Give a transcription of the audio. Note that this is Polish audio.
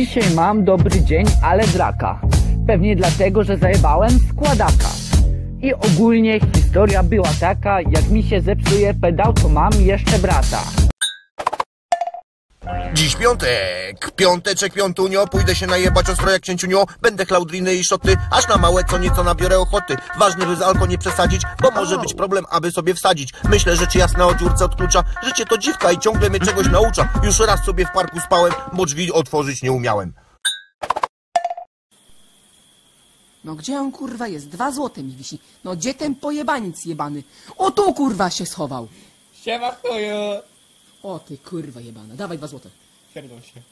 Dzisiaj mam dobry dzień, ale draka. Pewnie dlatego, że zajebałem składaka. I ogólnie historia była taka, jak mi się zepsuje pedał, to mam jeszcze brata. Dziś piątek, piąteczek, piątunio, pójdę się najebać ostro jak księciunio, będę chlaudriny i szoty, aż na małe co nieco nabiorę ochoty. Ważne, by z alko nie przesadzić, bo może być problem, aby sobie wsadzić. Myślę, że ci jasna o dziurce od klucza, życie to dziwka i ciągle mnie czegoś naucza. Już raz sobie w parku spałem, bo drzwi otworzyć nie umiałem. No gdzie on kurwa jest? Dwa złote mi wisi. No gdzie ten pojebanic jebany? O tu kurwa się schował. Siema chuju! O ty kurwa jebana. Dawaj dwa złote. Pierdol się.